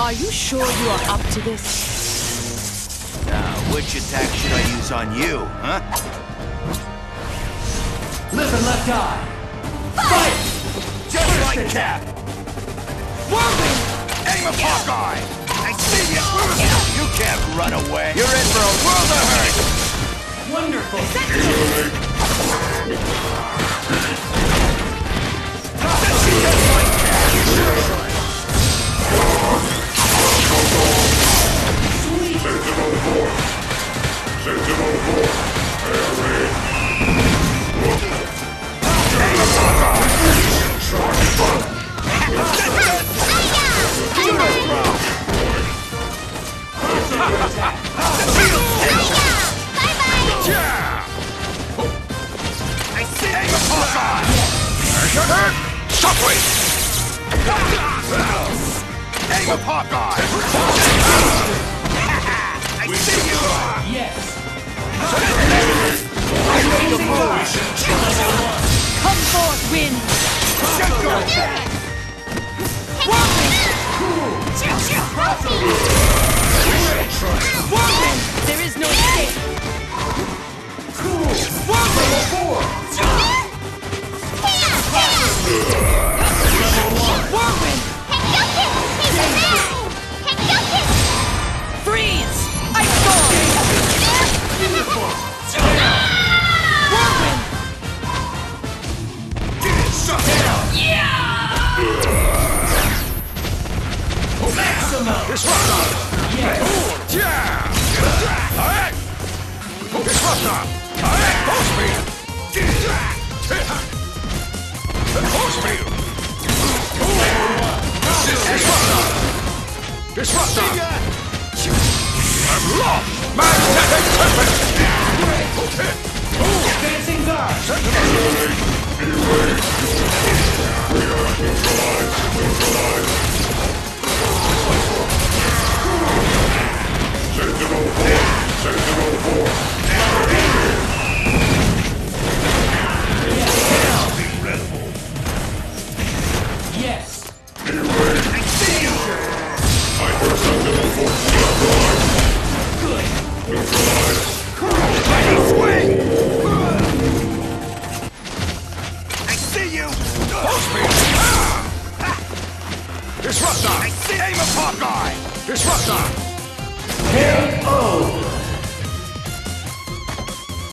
Are you sure you are up to this? Now, which attack should I use on you, huh? Live and let die. Fight! Just like Cap! Whirlwind! Aim a Hawkeye! I see you! You can't run away! You're in for a world of hurt! Shockwave! Aim a Hawkeye! I see you! Yes. Come forth, wind! Whirlwind! There is no Disruptor! Yes. Yeah! Alright! Disruptor! Alright! Force speed! Force speed! Disruptor! Disruptor! I'm lost! Magnetic tempest! Disruptor! Aim a Hawkeye! Disruptor! K.O.